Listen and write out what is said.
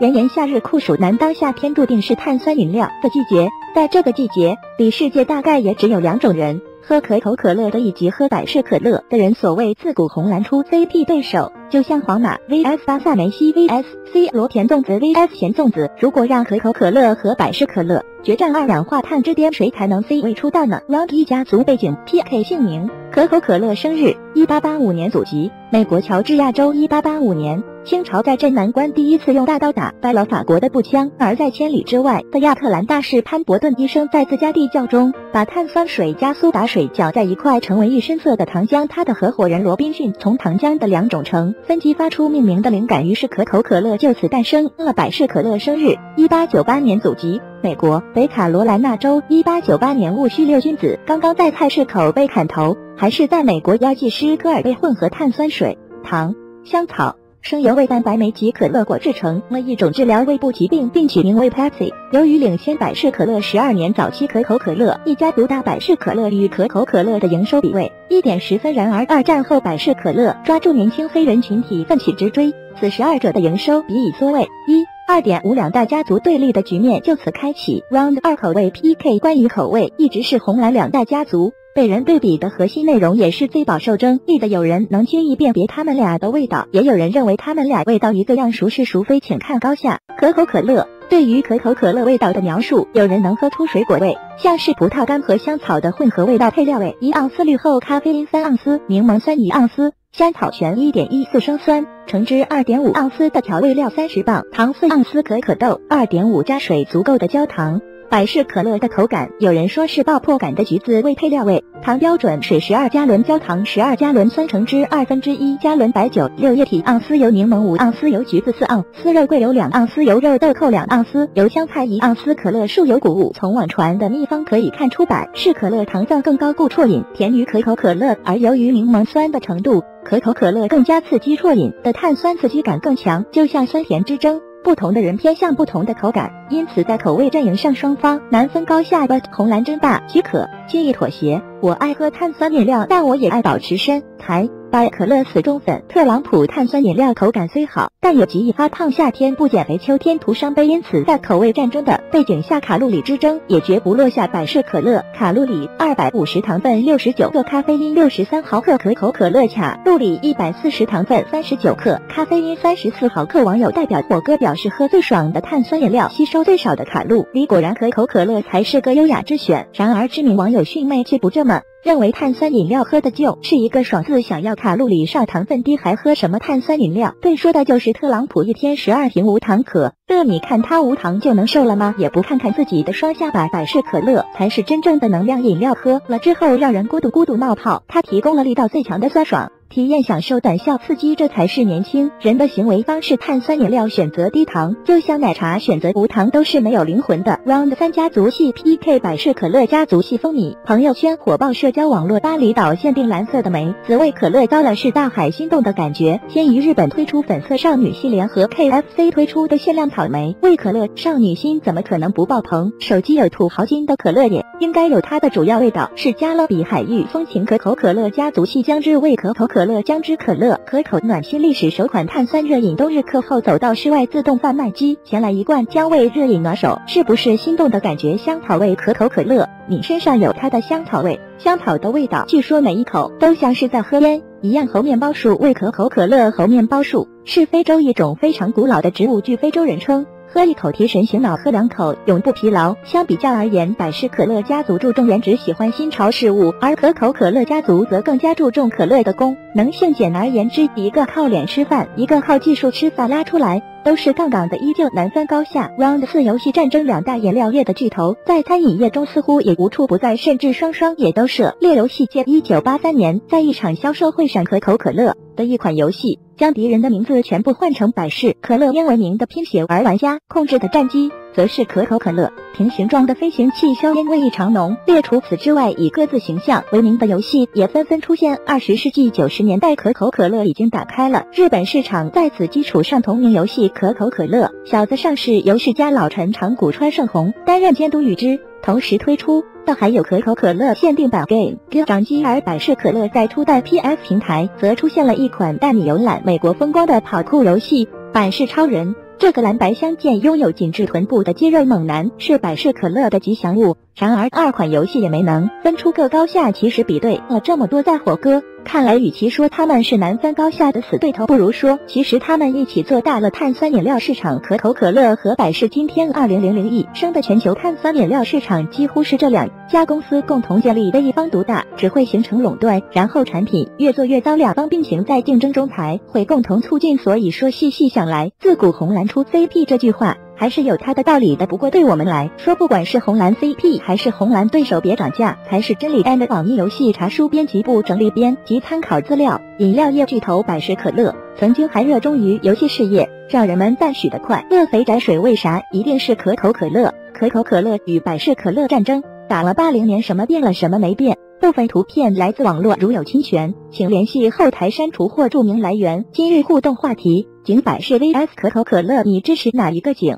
炎炎夏日酷暑难当，夏天注定是碳酸饮料的季节。在这个季节里，世界大概也只有两种人。喝可口可乐的以及喝百事可乐的人，所谓自古红蓝出 CP 对手，就像皇马 VS 巴萨梅西 VS C 罗甜粽子 VS 咸粽子。如果让可口可乐和百事可乐决战二氧化碳之巅，谁才能 C 位出道呢？Round 一家族背景 PK 姓名：可口可乐生日：一八八五年祖籍：美国乔治亚州。一八八五年，清朝在镇南关第一次用大刀打败了法国的步枪。而在千里之外的亚特兰大市，潘伯顿医生在自家地窖中把碳酸水加苏打水搅在一块，成为一深色的糖浆。他的合伙人罗宾逊从糖浆的两种成分激发出命名的灵感，于是可口可乐就此诞生了。百事可乐生日：一八九八年祖籍。美国北卡罗来纳州，一八九八年戊戌六君子刚刚在菜市口被砍头，还是在美国药剂师科尔被混合碳酸水、糖、香草、生油味蛋白酶及可乐果制成了一种治疗胃部疾病，并取名为 Pepsi。由于领先百事可乐十二年，早期可口可乐一家独大，百事可乐与可口可乐的营收比位一点十分。然而二战后，百事可乐抓住年轻黑人群体奋起直追，此时二者的营收比以缩位一。二点五两大家族对立的局面就此开启。Round 二口味 PK，关于口味，一直是红蓝两大家族被人对比的核心内容，也是最饱受争议的。有人能轻易辨别他们俩的味道，也有人认为他们俩味道一个样，孰是孰非，请看高下。可口可乐对于可口可乐味道的描述，有人能喝出水果味，像是葡萄干和香草的混合味道。配料味：一盎司绿后咖啡因三盎司，柠檬酸一盎司。香草醛一点一四升酸，橙汁二点五盎司的调味料三十磅，糖四盎司，可可豆二点五加水足够的焦糖。百事可乐的口感，有人说是爆破感的橘子味。配料味：糖标准水十二加仑，焦糖十二加仑，酸橙汁二分之一加仑，白酒六液体盎司，油柠檬五盎司，油橘子四盎司，肉桂油两盎司，油肉豆蔻两盎司，油香菜一盎司，可乐树油谷物。从网传的秘方可以看出，百事可乐糖分更高，故啜饮甜于可口可乐，而由于柠檬酸的程度，可口可乐更加刺激，啜饮的碳酸刺激感更强，就像酸甜之争。不同的人偏向不同的口感，因此在口味阵营上双方难分高下。红蓝争霸，许可轻易妥协。我爱喝碳酸饮料，但我也爱保持身材。百可乐死忠粉，特朗普碳酸饮料口感虽好，但也极易发胖，夏天不减肥，秋天徒伤悲。因此，在口味战争的背景下，卡路里之争也绝不落下。百事可乐卡路里二百五十，糖分六十九克，咖啡因六十三毫克；可口可乐卡路里一百四十，糖分三十九克，咖啡因三十四毫克。网友代表火哥表示，喝最爽的碳酸饮料，吸收最少的卡路里，果然可口可乐才是个优雅之选。然而，知名网友迅妹却不这么。认为碳酸饮料喝的就是一个爽字，想要卡路里少糖分低，还喝什么碳酸饮料？对，说的就是特朗普一天十二瓶无糖可乐，你看他无糖就能瘦了吗？也不看看自己的双下巴，百事可乐才是真正的能量饮料，喝了之后让人咕嘟咕嘟冒泡，它提供了力道最强的酸爽。体验享受短效刺激，这才是年轻人的行为方式。碳酸饮料选择低糖，就像奶茶选择无糖，都是没有灵魂的。Round 三家族系 PK，百事可乐家族系风靡朋友圈，火爆社交网络。巴厘岛限定蓝色的梅子味可乐，糟了是大海心动的感觉。先于日本推出粉色少女系联合 KFC 推出的限量草莓味可乐，少女心怎么可能不爆棚？手机有土豪金的可乐也应该有它的主要味道，是加勒比海域风情可口可乐家族系姜汁味可口可。可乐姜汁可乐可口暖心历史首款碳酸热饮，冬日课后走到室外，自动贩卖机前来一罐姜味热饮暖手，是不是心动的感觉？香草味可口可乐，你身上有它的香草味，香草的味道，据说每一口都像是在喝烟一样。猴面包树味可口可乐，猴面包树是非洲一种非常古老的植物，据非洲人称。喝一口提神醒脑，喝两口永不疲劳。相比较而言，百事可乐家族注重颜值，喜欢新潮事物，而可口可乐家族则更加注重可乐的功能性。简而言之，一个靠脸吃饭，一个靠技术吃饭，拉出来都是杠杠的，依旧难分高下。Round 四游戏战争，两大饮料业的巨头在餐饮业中似乎也无处不在，甚至双双也都涉猎游戏界。一九八三年，在一场销售会上，可口可乐的一款游戏。将敌人的名字全部换成百事可乐英文名的拼写，而玩家控制的战机则是可口可乐瓶形状的飞行器，硝烟味异常浓烈。除此之外，以各自形象为名的游戏也纷纷出现。二十世纪九十年代，可口可乐已经打开了日本市场，在此基础上，同名游戏可口可乐小子上市，由世家老臣长谷川胜宏担任监督与之同时推出。倒还有可口可乐限定版 Game 掌机，而百事可乐在初代 PS 平台则出现了一款带你游览美国风光的跑酷游戏《百事超人》。这个蓝白相间、拥有紧致臀部的肌肉猛男是百事可乐的吉祥物。然而，二款游戏也没能分出个高下。其实比对了这么多在火哥。看来，与其说他们是难分高下的死对头，不如说其实他们一起做大了碳酸饮料市场。可口可乐和百事今天二零零零亿升的全球碳酸饮料市场，几乎是这两家公司共同建立的一方独大，只会形成垄断，然后产品越做越糟，两方并行在竞争中才会共同促进。所以说，细细想来，自古红蓝出 CP 这句话。还是有它的道理的。不过对我们来说，不管是红蓝 CP 还是红蓝对手别涨价，才是真理。and 网易游戏查书编辑部整理编辑参考资料：饮料业巨头百事可乐曾经还热衷于游戏事业，让人们赞许的快乐肥宅水为啥一定是可口可乐？可口可乐与百事可乐战争打了八零年，什么变了，什么没变？部分图片来自网络，如有侵权，请联系后台删除或注明来源。今日互动话题：井百事 vs 可口可乐，你支持哪一个井？